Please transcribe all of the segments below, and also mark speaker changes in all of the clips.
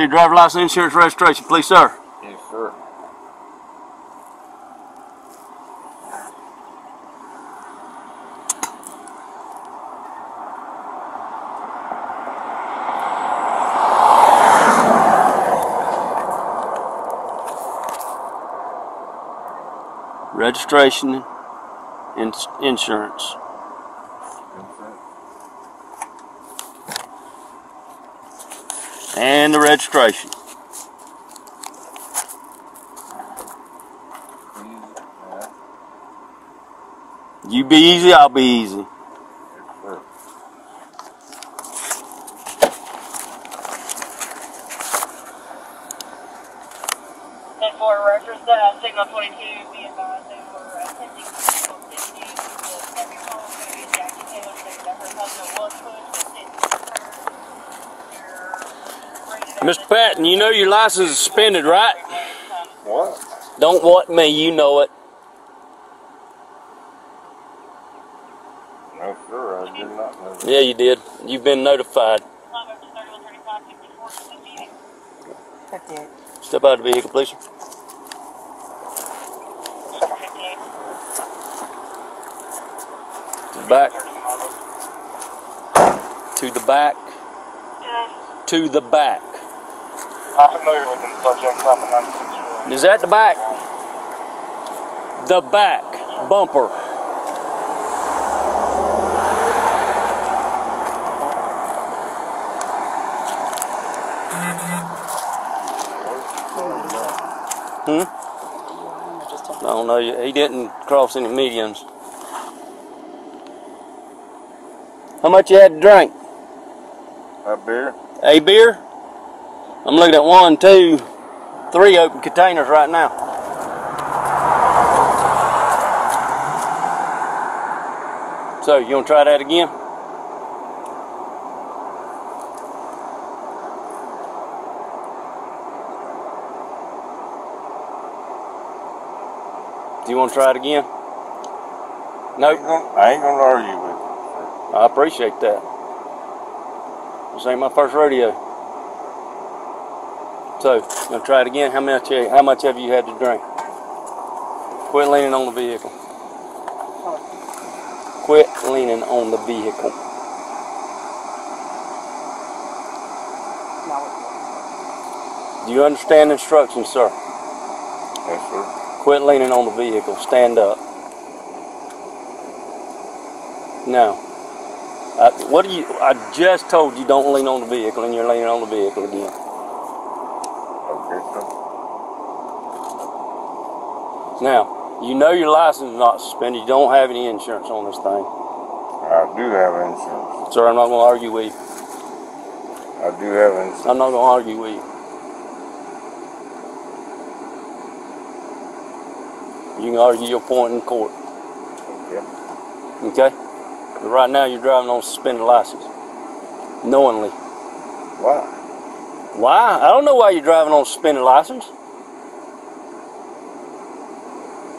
Speaker 1: See driver license, insurance, registration, please, sir.
Speaker 2: Yes, sir.
Speaker 1: Registration and insurance. And the registration. You be easy, I'll be easy.
Speaker 3: And for Rogers, uh, Signal 22, be advised that we're attempting to continue the heavy call to Jackie Taylor stated that her husband was pushed and didn't her.
Speaker 1: Mr. Patton, you know your license is suspended, right?
Speaker 2: What?
Speaker 1: Don't want me, you know it.
Speaker 2: No, sir. I did not know. that.
Speaker 1: Yeah, you did. You've been notified. Step out of the vehicle, please. To the back. To the back. To the back.
Speaker 2: I'm familiar with the subject. I'm not
Speaker 1: Is that the back? The back bumper. Hmm? I don't know. He didn't cross any medians. How much you had to drink?
Speaker 2: A beer?
Speaker 1: A beer? I'm looking at one, two, three open containers right now. So, you want to try that again? Do you want to try it again? No,
Speaker 2: ain't I ain't gonna argue with you.
Speaker 1: I appreciate that. This ain't my first rodeo. So, I'm gonna try it again. How much? Eh, how much have you had to drink? Quit leaning on the vehicle. Quit leaning on the vehicle. Do you understand instructions, sir?
Speaker 2: Yes, sir.
Speaker 1: Quit leaning on the vehicle. Stand up. Now, I, what do you? I just told you don't lean on the vehicle, and you're leaning on the vehicle again. Now, you know your license is not suspended. You don't have any insurance on this thing,
Speaker 2: I do have insurance.
Speaker 1: sir. I'm not going to argue with you.
Speaker 2: I do have insurance.
Speaker 1: I'm not going to argue with you. You can argue your point in court,
Speaker 2: Okay.
Speaker 1: okay? But right now, you're driving on suspended license, knowingly.
Speaker 2: Why?
Speaker 1: Why? I don't know why you're driving on a suspended license.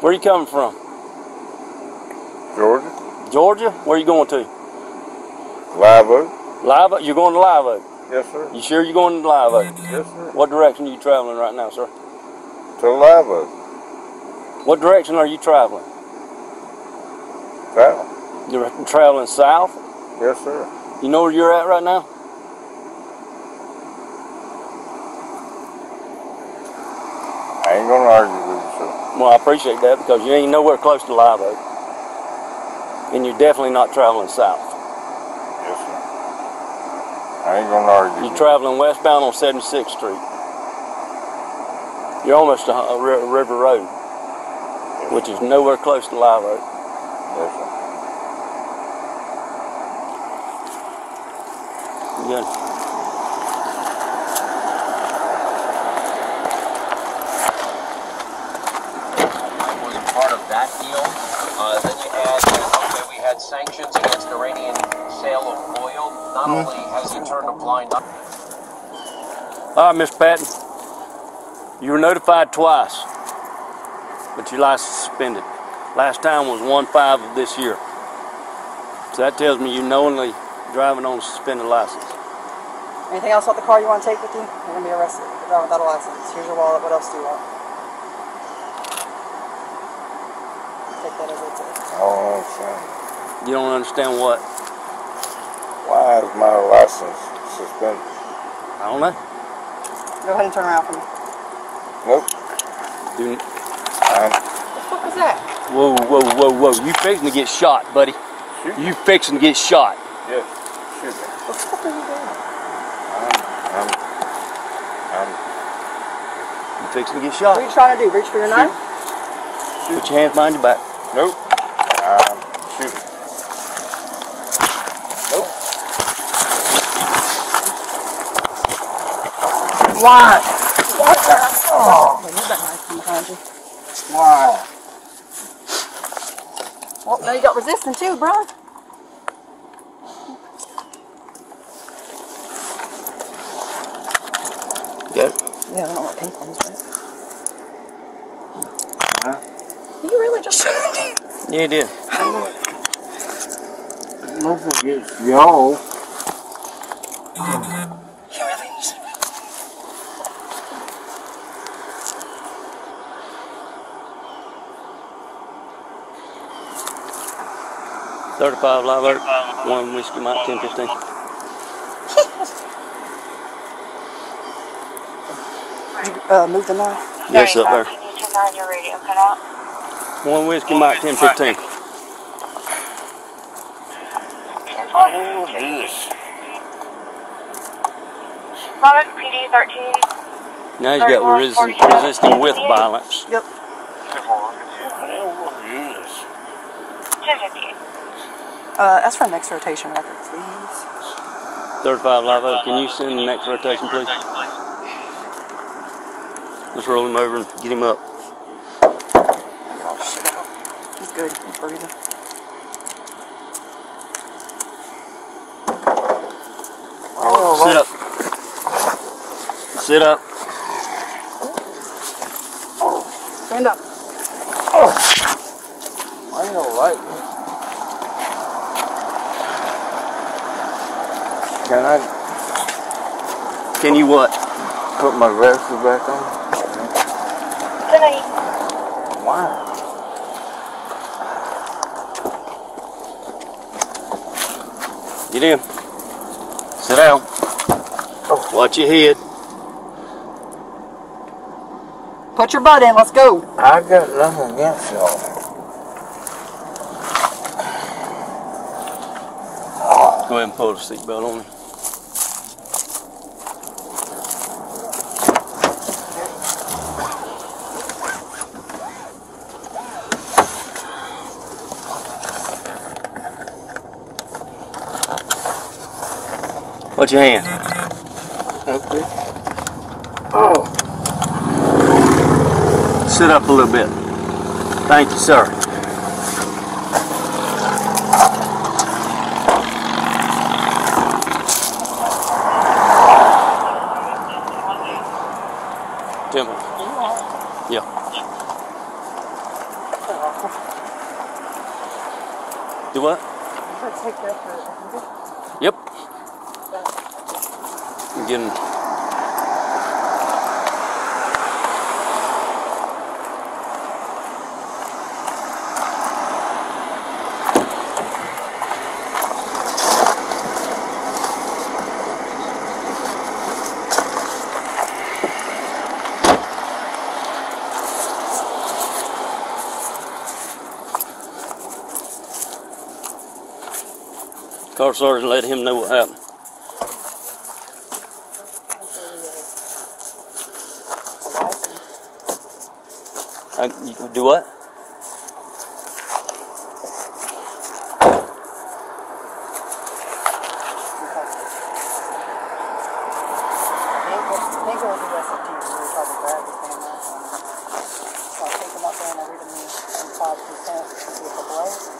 Speaker 1: Where you coming from?
Speaker 2: Georgia?
Speaker 1: Georgia? Where you going to?
Speaker 2: Live Oak?
Speaker 1: Live Oak? You're going to Live Oak.
Speaker 2: Yes, sir.
Speaker 1: You sure you're going to Live Oak?
Speaker 2: Yes, sir.
Speaker 1: What direction are you traveling right now, sir?
Speaker 2: To Live Oak.
Speaker 1: What direction are you traveling?
Speaker 2: South?
Speaker 1: You're traveling south?
Speaker 2: Yes, sir.
Speaker 1: You know where you're at right now?
Speaker 2: Ain't gonna argue with you, sir.
Speaker 1: Well, I appreciate that because you ain't nowhere close to Live Oak. And you're definitely not traveling south.
Speaker 2: Yes, sir. I ain't gonna argue.
Speaker 1: You're traveling westbound on 76th Street. You're almost uh, River Road, which is nowhere close to Live Oak.
Speaker 2: Yes, sir.
Speaker 1: Good.
Speaker 4: was a part of that deal. Uh, then you add that, okay, we had sanctions against Iranian sale of oil. Not hmm. only has he turned a blind eye.
Speaker 1: All right, Mr. Patton. You were notified twice, but your license suspended. Last time was 1-5 of this year. So that tells me you knowingly driving on a suspended license.
Speaker 5: Anything else about the car you want to take with you? You're gonna be arrested. You're driving without a license. Here's your wallet. What else do you want? Take that as a tip.
Speaker 2: Oh, son.
Speaker 1: You don't understand what?
Speaker 2: Why is my license suspended?
Speaker 1: I don't know.
Speaker 5: Go ahead and turn around for me.
Speaker 2: Nope.
Speaker 1: Do,
Speaker 2: I'm
Speaker 5: What the fuck was that?
Speaker 1: whoa, whoa, whoa, whoa. You fixing to get shot, buddy.
Speaker 2: Shoot.
Speaker 1: You fixing to get shot.
Speaker 2: Yes. Shoot me.
Speaker 5: What the fuck are you doing?
Speaker 2: I'm, I'm,
Speaker 1: You fixing to get shot.
Speaker 5: What are you trying to do? Reach for your knife?
Speaker 1: Put your hands behind your back.
Speaker 2: nope. I'm shooting.
Speaker 5: Why? What the? Oh.
Speaker 2: Why?
Speaker 5: Well, now you got resistance too, bro.
Speaker 1: Good.
Speaker 5: Yeah, I don't know what pink?
Speaker 2: Huh?
Speaker 5: You really just
Speaker 1: Yeah, you did.
Speaker 2: Against y'all.
Speaker 1: 35 live alert. one whiskey malt, 10, 15.
Speaker 5: Uh, move the knife.
Speaker 1: Yes, up there. One whiskey malt,
Speaker 2: 10, 15.
Speaker 3: All PD 13.
Speaker 1: Now he's got resist, resisting with violence.
Speaker 5: Uh, that's for next rotation record, please.
Speaker 1: Thirty-five live oak. Can you send the next rotation, please? Let's roll him over and get him up.
Speaker 5: Oh shit. He's good. He's breathing.
Speaker 1: Sit up. Sit up.
Speaker 5: Stand up.
Speaker 2: I ain't alright. Can I
Speaker 1: Can you what?
Speaker 2: put my glasses back on?
Speaker 3: Tonight.
Speaker 2: Why?
Speaker 1: Get in. Sit down. Oh. Watch your head.
Speaker 5: Put your butt in. Let's go.
Speaker 2: I got nothing against y'all.
Speaker 1: Go ahead and pull the seatbelt on What's your hand?
Speaker 2: Okay. Oh.
Speaker 1: Sit up a little bit. Thank you, sir. Temple. Yeah. Do what?
Speaker 5: Take that for
Speaker 1: Yep. I'm getting. Car sergeant let him know what happened. You do what?
Speaker 5: Can't go with the rest of the team. We're probably grab this thing now. So I'll take them up there and I read them in five percent. See if it blows.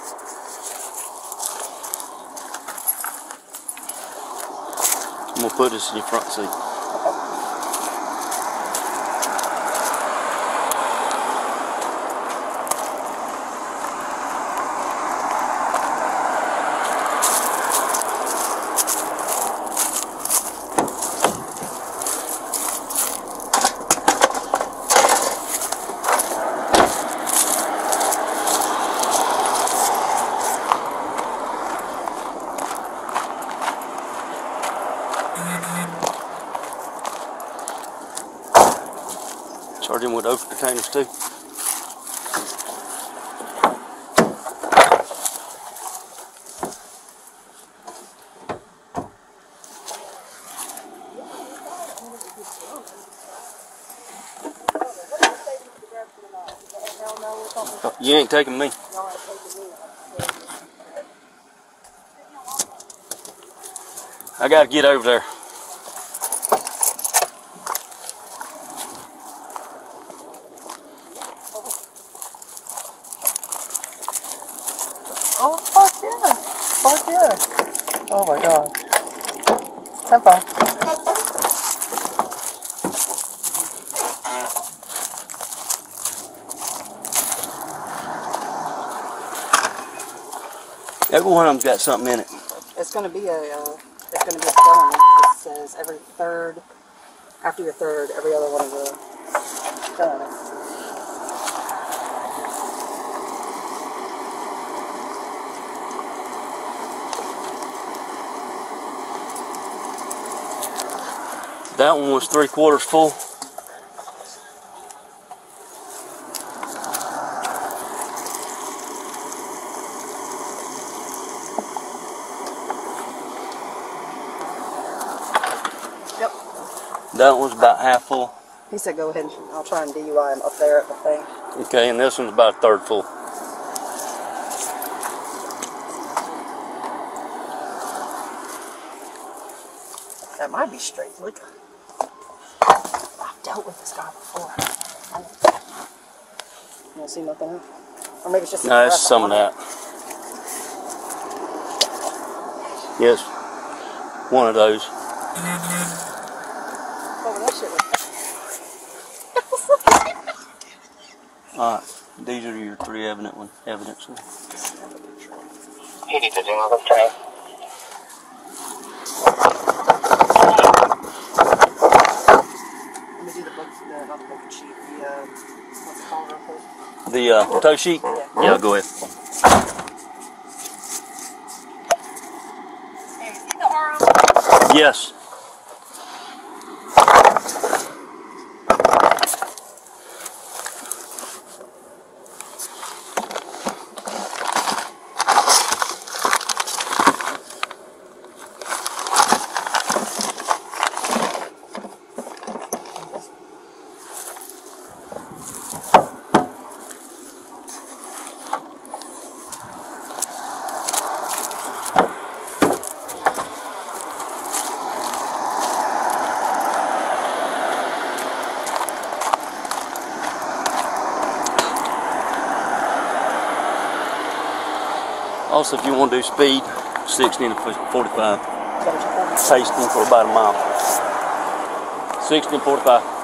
Speaker 1: I'm gonna put this in your front seat. Charge with those containers too. You ain't taking me. I gotta get over there.
Speaker 5: Oh, fuck yeah. Fuck yeah. Oh my god. Tempo.
Speaker 1: Every one of them's got something in it.
Speaker 5: It's gonna be a, uh, it's gonna be a spelling. It says every third, after your third, every other one of the spelling.
Speaker 1: That one was three quarters full.
Speaker 5: Yep.
Speaker 1: That one's about half full.
Speaker 5: He said go ahead and I'll try and DUI him up there at the thing.
Speaker 1: Okay, and this one's about a third full.
Speaker 5: That might be straight. Look. I've dealt with this guy before. You don't see nothing? Or maybe it's just
Speaker 1: No,
Speaker 5: breath
Speaker 1: that's some of
Speaker 5: on
Speaker 1: that. Yes, one of those.
Speaker 5: Oh, that shit was
Speaker 1: All right, these are your three evident one, evidence. ones.
Speaker 4: He needs to do another try.
Speaker 5: Let me do the book, the, not the book sheet, the, uh, what's it called real quick?
Speaker 1: The uh, tow sheet? Yeah, go ahead.
Speaker 3: Hey, see the RO?
Speaker 1: Yes. Also, if you want to do speed, 60 to 45.
Speaker 5: Is that what you call it?
Speaker 1: Pasting for about a mile. 60 to 45.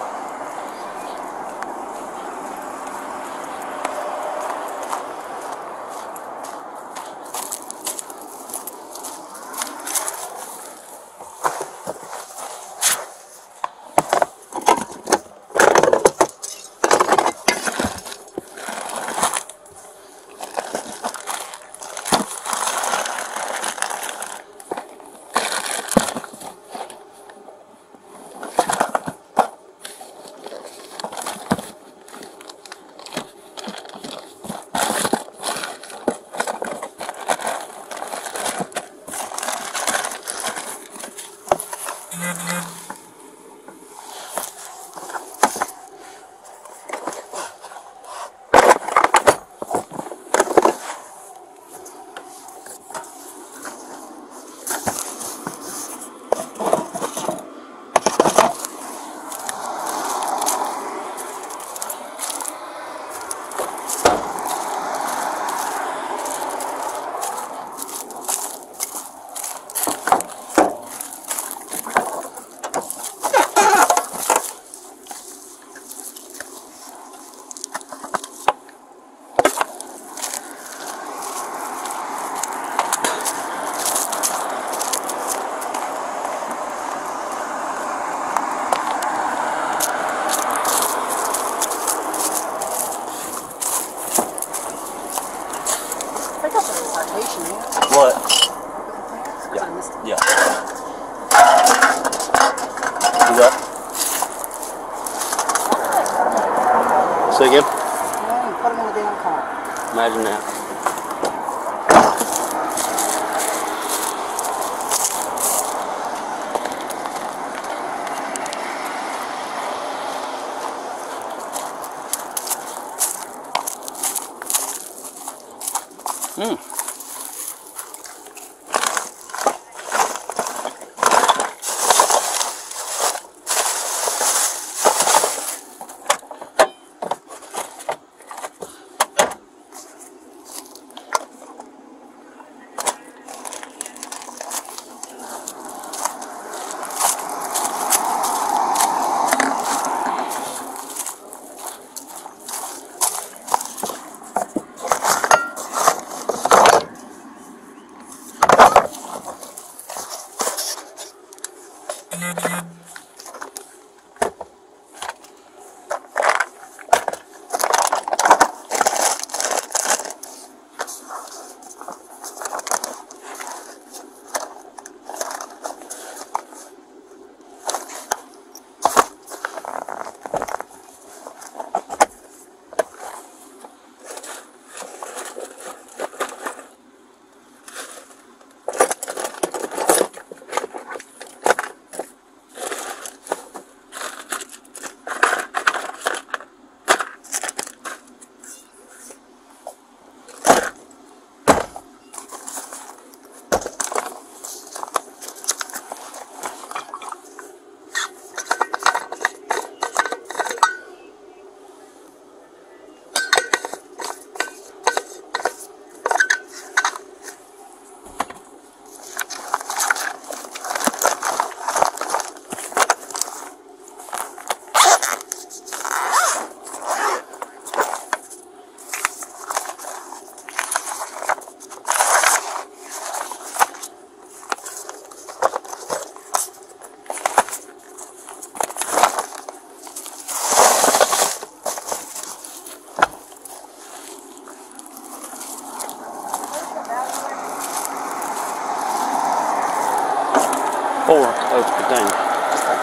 Speaker 1: Four those containers.
Speaker 5: Just like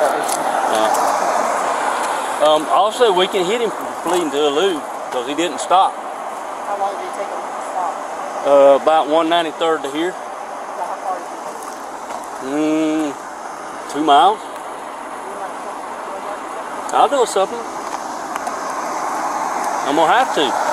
Speaker 1: Um, also, we can hit him for fleeing to a loop because he didn't stop.
Speaker 5: How long did it take them to stop?
Speaker 1: Uh, about 193rd to here.
Speaker 5: How far did?
Speaker 1: Mm, two miles.
Speaker 5: You might have to-
Speaker 1: I'll do something. I'm gonna have to.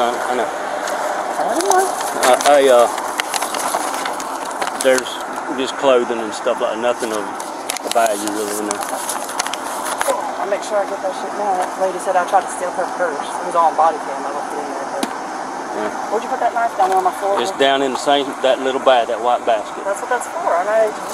Speaker 1: Son. I know.
Speaker 5: I don't know.
Speaker 1: I, I uh, there's just clothing and stuff like nothing of value really in there.
Speaker 5: I'll make sure I get that shit now. That lady said I tried to steal her purse. It was all on body cam. I left it in there.
Speaker 1: Yeah.
Speaker 5: Where'd you put that knife down there on my floor?
Speaker 1: It's down in the same that little bag, that white basket.
Speaker 5: That's what that's for. I know.